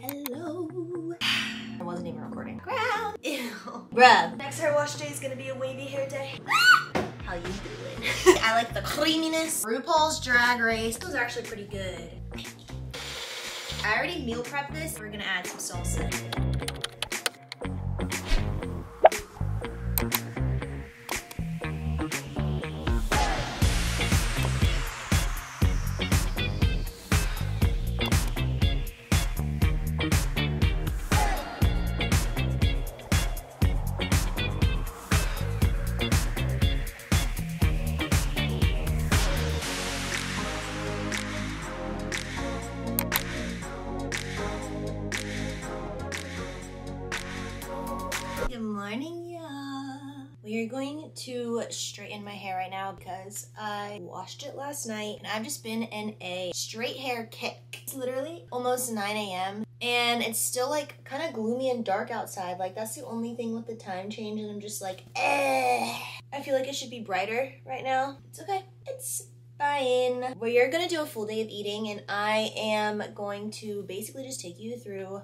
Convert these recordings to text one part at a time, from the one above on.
Hello. I wasn't even recording. Ground. Ew. Bruh. Next hair wash day is gonna be a wavy hair day. How you doing? I like the creaminess. RuPaul's Drag Race. Those are actually pretty good. I already meal prepped this. We're gonna add some salsa. To straighten my hair right now because I washed it last night and I've just been in a straight hair kick. It's literally almost 9 a.m. and it's still like kind of gloomy and dark outside. Like that's the only thing with the time change and I'm just like, eh. I feel like it should be brighter right now. It's okay. It's fine. We are gonna do a full day of eating and I am going to basically just take you through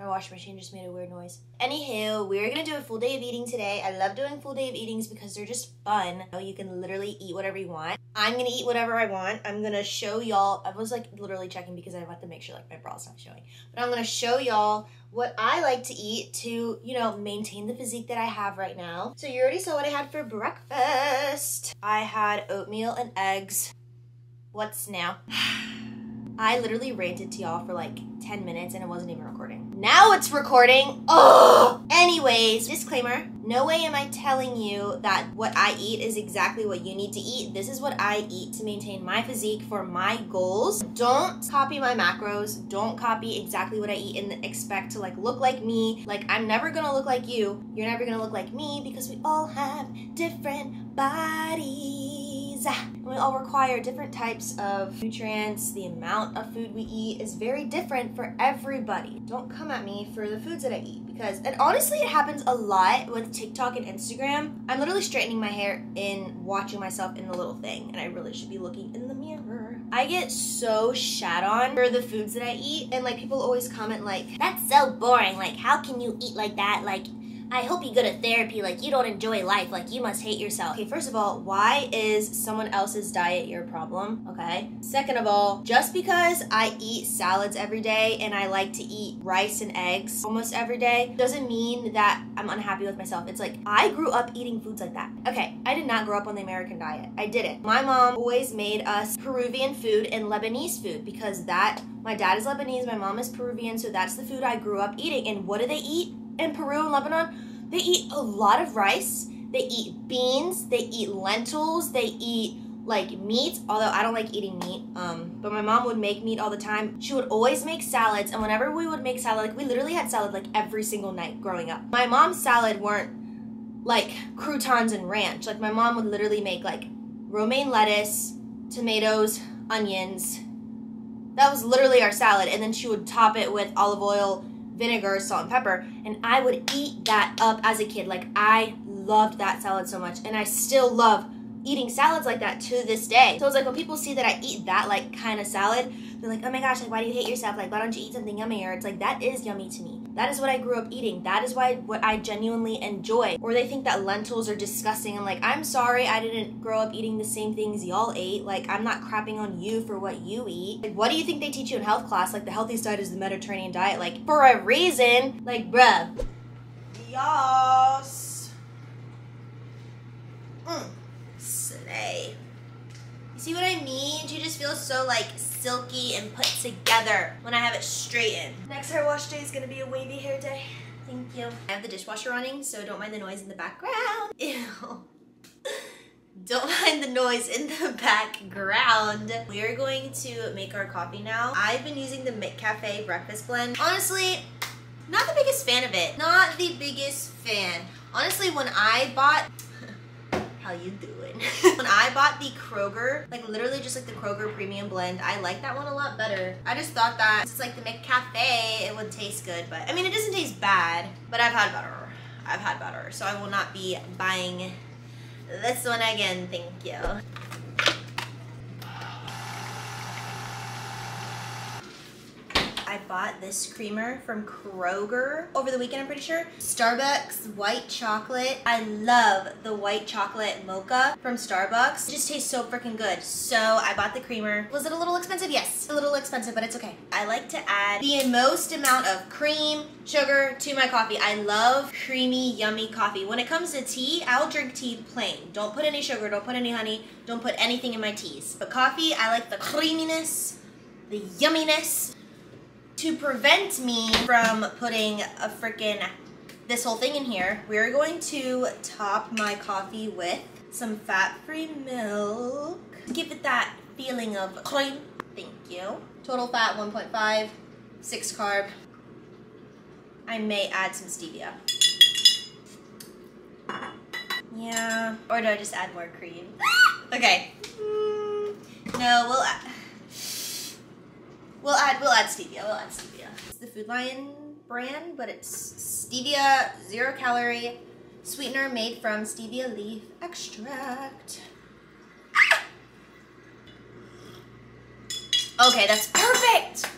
my washing machine just made a weird noise. Anywho, we're gonna do a full day of eating today. I love doing full day of eatings because they're just fun. You can literally eat whatever you want. I'm gonna eat whatever I want. I'm gonna show y'all. I was like literally checking because I have to make sure like my bra's not showing. But I'm gonna show y'all what I like to eat to, you know, maintain the physique that I have right now. So you already saw what I had for breakfast. I had oatmeal and eggs. What's now? I literally ranted to y'all for like 10 minutes and it wasn't even recording. Now it's recording. Oh! Anyways, disclaimer no way am I telling you that what I eat is exactly what you need to eat. This is what I eat to maintain my physique for my goals. Don't copy my macros. Don't copy exactly what I eat and expect to like look like me. Like, I'm never gonna look like you. You're never gonna look like me because we all have different bodies. All require different types of nutrients. The amount of food we eat is very different for everybody. Don't come at me for the foods that I eat because, and honestly, it happens a lot with TikTok and Instagram. I'm literally straightening my hair in watching myself in the little thing, and I really should be looking in the mirror. I get so shat on for the foods that I eat, and like people always comment like, "That's so boring. Like, how can you eat like that? Like." I hope you go to therapy. Like, you don't enjoy life. Like, you must hate yourself. Okay, first of all, why is someone else's diet your problem? Okay. Second of all, just because I eat salads every day and I like to eat rice and eggs almost every day doesn't mean that I'm unhappy with myself. It's like, I grew up eating foods like that. Okay, I did not grow up on the American diet. I didn't. My mom always made us Peruvian food and Lebanese food because that, my dad is Lebanese, my mom is Peruvian, so that's the food I grew up eating. And what do they eat? In Peru and Lebanon, they eat a lot of rice. They eat beans. They eat lentils. They eat like meat. Although I don't like eating meat, um, but my mom would make meat all the time. She would always make salads, and whenever we would make salad, like we literally had salad like every single night growing up. My mom's salad weren't like croutons and ranch. Like my mom would literally make like romaine lettuce, tomatoes, onions. That was literally our salad, and then she would top it with olive oil vinegar, salt, and pepper. And I would eat that up as a kid. Like, I loved that salad so much. And I still love eating salads like that to this day. So it's like when people see that I eat that like kind of salad, like, oh my gosh, like why do you hate yourself? Like why don't you eat something yummier? It's like that is yummy to me. That is what I grew up eating. That is why what I genuinely enjoy. Or they think that lentils are disgusting and like, I'm sorry I didn't grow up eating the same things y'all ate. Like I'm not crapping on you for what you eat. Like what do you think they teach you in health class? Like the healthiest diet is the Mediterranean diet. Like for a reason. Like bruh. Yas. Mm. Slay. See what I mean? She just feels so like silky and put together when I have it straightened. Next hair wash day is gonna be a wavy hair day. Thank you. I have the dishwasher running, so don't mind the noise in the background. Ew. Don't mind the noise in the background. We are going to make our coffee now. I've been using the McCafe breakfast blend. Honestly, not the biggest fan of it. Not the biggest fan. Honestly, when I bought how you doing? when I bought the Kroger, like literally just like the Kroger premium blend, I like that one a lot better. I just thought that it's like the McCafe, it would taste good, but I mean, it doesn't taste bad, but I've had better. I've had better, so I will not be buying this one again, thank you. I bought this creamer from Kroger over the weekend, I'm pretty sure. Starbucks white chocolate. I love the white chocolate mocha from Starbucks. It just tastes so freaking good. So I bought the creamer. Was it a little expensive? Yes, a little expensive, but it's okay. I like to add the most amount of cream, sugar to my coffee. I love creamy, yummy coffee. When it comes to tea, I'll drink tea plain. Don't put any sugar, don't put any honey, don't put anything in my teas. But coffee, I like the creaminess, the yumminess. To prevent me from putting a freaking this whole thing in here, we're going to top my coffee with some fat-free milk. Give it that feeling of cream. Thank you. Total fat 1.5, 6 carb. I may add some stevia. Yeah. Or do I just add more cream? okay. Mm, no, we'll we'll add we'll add stevia. We'll add stevia. It's the Food Lion brand, but it's stevia, zero calorie sweetener made from stevia leaf extract. Ah! Okay, that's perfect.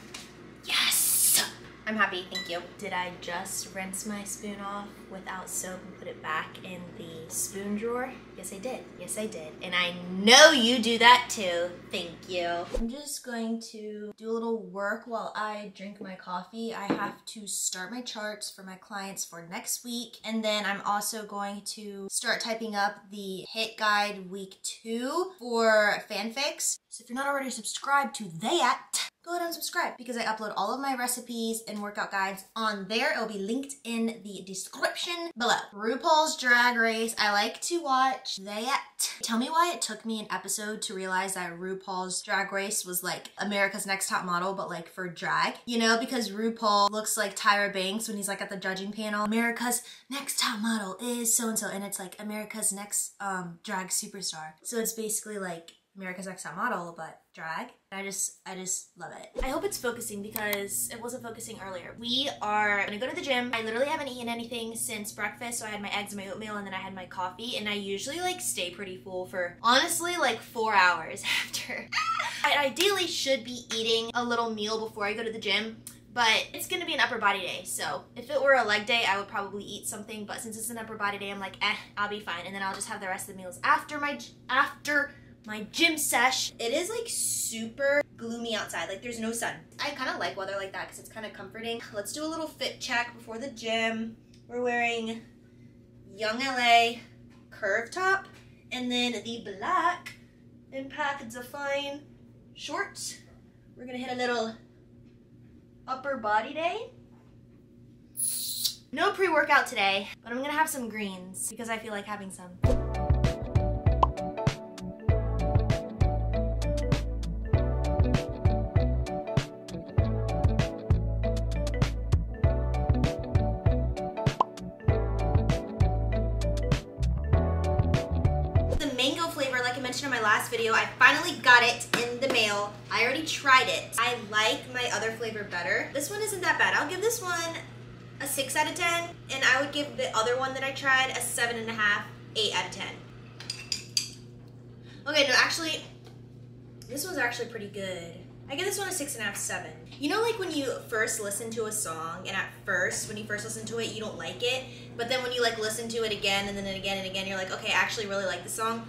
I'm happy, thank you. Did I just rinse my spoon off without soap and put it back in the spoon drawer? Yes, I did. Yes, I did. And I know you do that too. Thank you. I'm just going to do a little work while I drink my coffee. I have to start my charts for my clients for next week. And then I'm also going to start typing up the HIIT guide week two for fanfix. So if you're not already subscribed to that, go ahead and subscribe because I upload all of my recipes and workout guides on there. It'll be linked in the description below. RuPaul's Drag Race. I like to watch that. Tell me why it took me an episode to realize that RuPaul's Drag Race was like America's Next Top Model, but like for drag. You know, because RuPaul looks like Tyra Banks when he's like at the judging panel. America's Next Top Model is so-and-so and it's like America's Next um, Drag Superstar. So it's basically like America's Next Top Model, but drag. I just, I just love it. I hope it's focusing because it wasn't focusing earlier. We are gonna go to the gym. I literally haven't eaten anything since breakfast, so I had my eggs and my oatmeal and then I had my coffee and I usually like stay pretty full for honestly like four hours after. I ideally should be eating a little meal before I go to the gym, but it's gonna be an upper body day. So if it were a leg day, I would probably eat something. But since it's an upper body day, I'm like, eh, I'll be fine. And then I'll just have the rest of the meals after my after my gym sesh. It is like super gloomy outside, like there's no sun. I kind of like weather like that because it's kind of comforting. Let's do a little fit check before the gym. We're wearing Young LA curve top and then the black Impact Define shorts. We're gonna hit a little upper body day. No pre-workout today, but I'm gonna have some greens because I feel like having some. Video, I finally got it in the mail. I already tried it. I like my other flavor better. This one isn't that bad. I'll give this one a 6 out of 10, and I would give the other one that I tried a 7.5, 8 out of 10. Okay, no, actually, this one's actually pretty good. I give this one a six and a half, seven. You know, like when you first listen to a song, and at first, when you first listen to it, you don't like it, but then when you like listen to it again and then again and again, you're like, okay, I actually really like the song.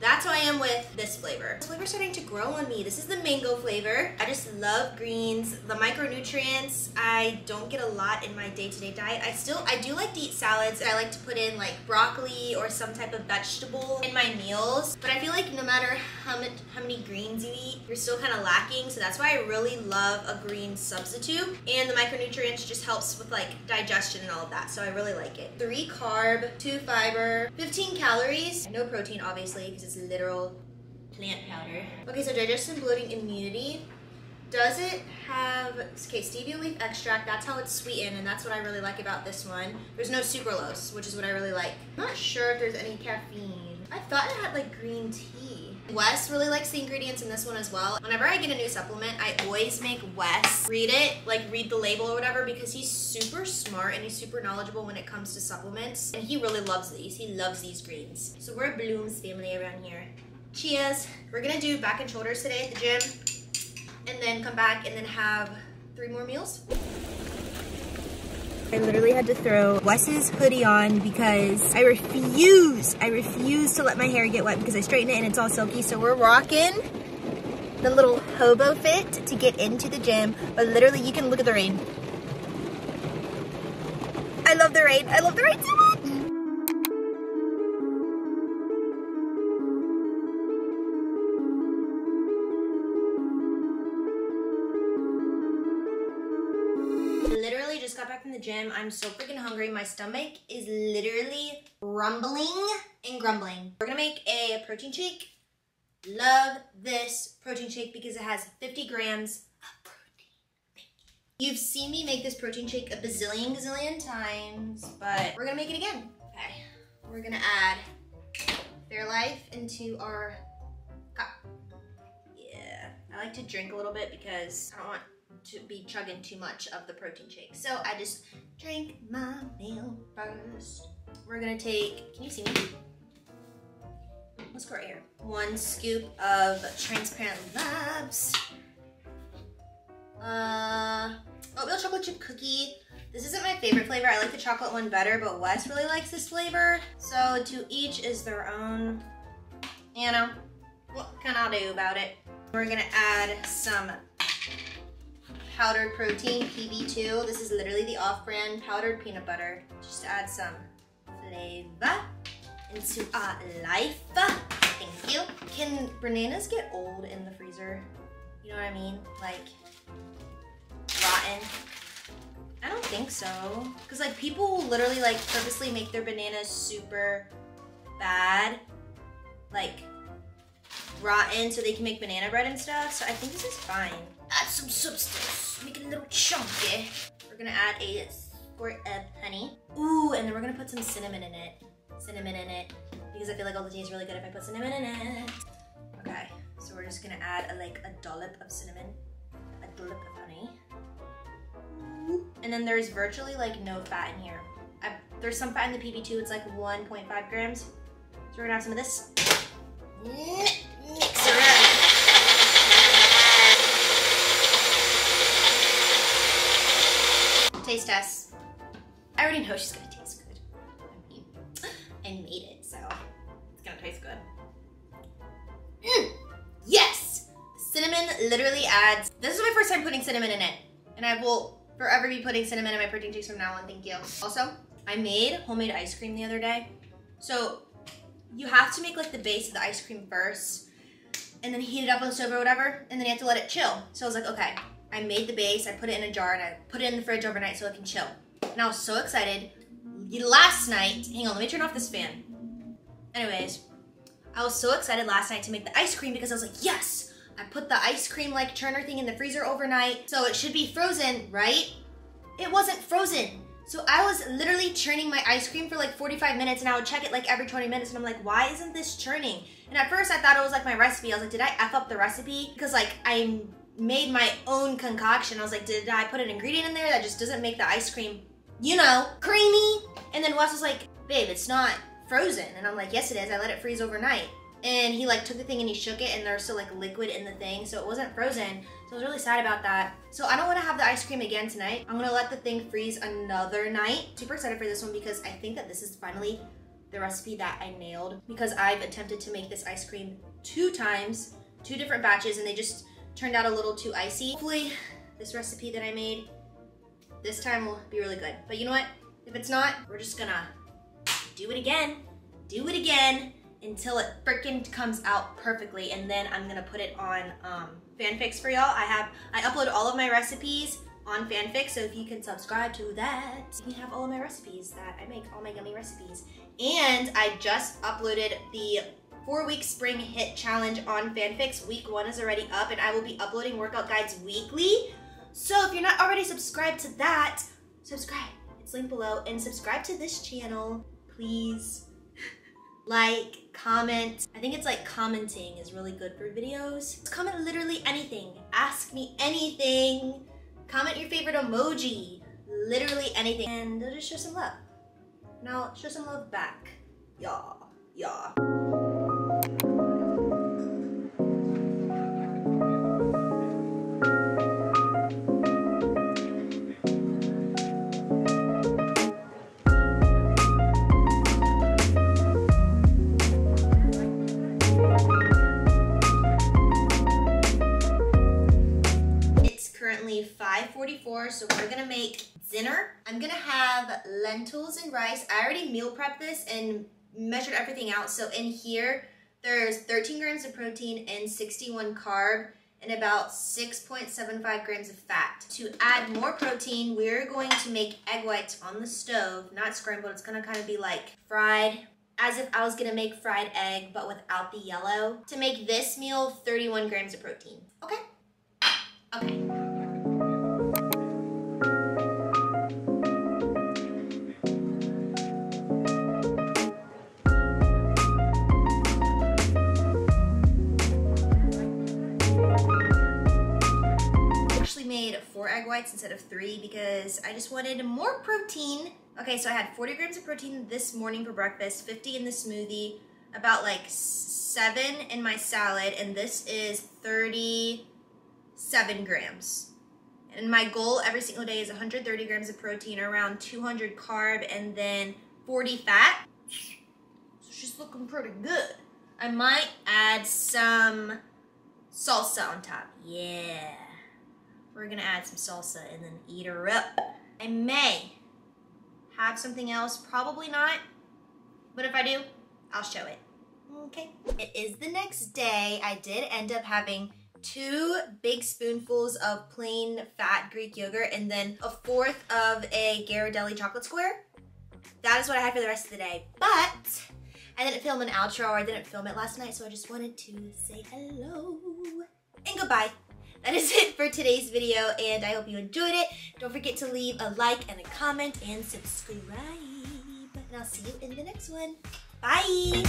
That's how I am with this flavor. This flavor's starting to grow on me. This is the mango flavor. I just love greens. The micronutrients, I don't get a lot in my day-to-day diet. I still, I do like to eat salads. I like to put in like broccoli or some type of vegetable in my meals. But I feel like no matter how, much, how many greens you eat, you're still kind of lacking. So that's why I really love a green substitute. And the micronutrients just helps with like digestion and all of that. So I really like it. Three carb, two fiber, 15 calories. No protein, obviously, because literal plant powder. Okay, so digestion, bloating, immunity. Does it have, okay, stevia leaf extract, that's how it's sweetened, and that's what I really like about this one. There's no sucralose, which is what I really like. I'm not sure if there's any caffeine. I thought it had like green tea. Wes really likes the ingredients in this one as well. Whenever I get a new supplement, I always make Wes read it, like read the label or whatever, because he's super smart and he's super knowledgeable when it comes to supplements. And he really loves these. He loves these greens. So we're a Blooms family around here. Cheers. We're gonna do back and shoulders today at the gym and then come back and then have three more meals. I literally had to throw Wes's hoodie on because I refuse, I refuse to let my hair get wet because I straighten it and it's all silky. So we're rocking the little hobo fit to get into the gym. But literally you can look at the rain. I love the rain. I love the rain so much. I'm so freaking hungry. My stomach is literally rumbling and grumbling. We're gonna make a protein shake. Love this protein shake because it has 50 grams of protein. You've seen me make this protein shake a bazillion gazillion times, but we're gonna make it again. Okay, we're gonna add Fairlife into our cup. Yeah, I like to drink a little bit because I don't want to be chugging too much of the protein shake. So I just drink my meal first. We're gonna take, can you see me? Let's go right here. One scoop of transparent labs. Uh, oatmeal chocolate chip cookie. This isn't my favorite flavor. I like the chocolate one better, but Wes really likes this flavor. So to each is their own, you know, what can I do about it? We're gonna add some powdered protein, PB2. This is literally the off-brand powdered peanut butter. Just add some flavor into our life. Thank you. Can bananas get old in the freezer? You know what I mean? Like, rotten? I don't think so. Cause like people will literally like purposely make their bananas super bad. Like, rotten so they can make banana bread and stuff. So I think this is fine. Add some substance, make it a little chunky. We're gonna add a squirt of honey. Ooh, and then we're gonna put some cinnamon in it. Cinnamon in it, because I feel like all the tea is really good if I put cinnamon in it. Okay, so we're just gonna add a, like a dollop of cinnamon, a dollop of honey. And then there's virtually like no fat in here. I, there's some fat in the PB2, it's like 1.5 grams. So we're gonna have some of this. Taste test. I already know she's gonna taste good. I made it, so it's gonna taste good. Mm, yes! Cinnamon literally adds, this is my first time putting cinnamon in it. And I will forever be putting cinnamon in my protein shakes from now on, thank you. Also, I made homemade ice cream the other day. So you have to make like the base of the ice cream first and then heat it up on the stove or whatever, and then you have to let it chill. So I was like, okay, I made the base, I put it in a jar, and I put it in the fridge overnight so it can chill. And I was so excited. Last night, hang on, let me turn off this fan. Anyways, I was so excited last night to make the ice cream because I was like, yes, I put the ice cream like churner thing in the freezer overnight, so it should be frozen, right? It wasn't frozen. So I was literally churning my ice cream for like 45 minutes and I would check it like every 20 minutes and I'm like, why isn't this churning? And at first I thought it was like my recipe. I was like, did I F up the recipe? Because like I made my own concoction. I was like, did I put an ingredient in there that just doesn't make the ice cream, you know, creamy? And then Wes was like, babe, it's not frozen. And I'm like, yes it is. I let it freeze overnight. And he like took the thing and he shook it and there's still like liquid in the thing. So it wasn't frozen. So I was really sad about that. So I don't want to have the ice cream again tonight. I'm gonna let the thing freeze another night. Super excited for this one because I think that this is finally the recipe that I nailed because I've attempted to make this ice cream two times, two different batches, and they just turned out a little too icy. Hopefully this recipe that I made this time will be really good. But you know what? If it's not, we're just gonna do it again, do it again, until it freaking comes out perfectly and then I'm gonna put it on um, fanfix for y'all. I have, I upload all of my recipes on fanfic so if you can subscribe to that, you have all of my recipes that I make, all my yummy recipes. And I just uploaded the four week spring HIIT challenge on fanfix. Week one is already up and I will be uploading workout guides weekly. So if you're not already subscribed to that, subscribe. It's linked below and subscribe to this channel, please like, comment. I think it's like commenting is really good for videos. Just comment literally anything. Ask me anything. Comment your favorite emoji. Literally anything. And they'll just show some love. Now show some love back. Y'all. Y'all. 4.44, so we're gonna make dinner. I'm gonna have lentils and rice. I already meal prepped this and measured everything out. So in here, there's 13 grams of protein and 61 carb and about 6.75 grams of fat. To add more protein, we're going to make egg whites on the stove, not scrambled, it's gonna kind of be like fried, as if I was gonna make fried egg, but without the yellow. To make this meal, 31 grams of protein. Okay? Okay. Whites instead of three because I just wanted more protein. Okay, so I had 40 grams of protein this morning for breakfast, 50 in the smoothie, about like seven in my salad, and this is 37 grams. And my goal every single day is 130 grams of protein, around 200 carb, and then 40 fat. So she's looking pretty good. I might add some salsa on top. Yeah. We're gonna add some salsa and then eat her up. I may have something else, probably not, but if I do, I'll show it. Okay. It is the next day. I did end up having two big spoonfuls of plain fat Greek yogurt and then a fourth of a Ghirardelli chocolate square. That is what I had for the rest of the day. But I didn't film an outro or I didn't film it last night, so I just wanted to say hello and goodbye that is it for today's video, and I hope you enjoyed it. Don't forget to leave a like and a comment and subscribe. And I'll see you in the next one. Bye!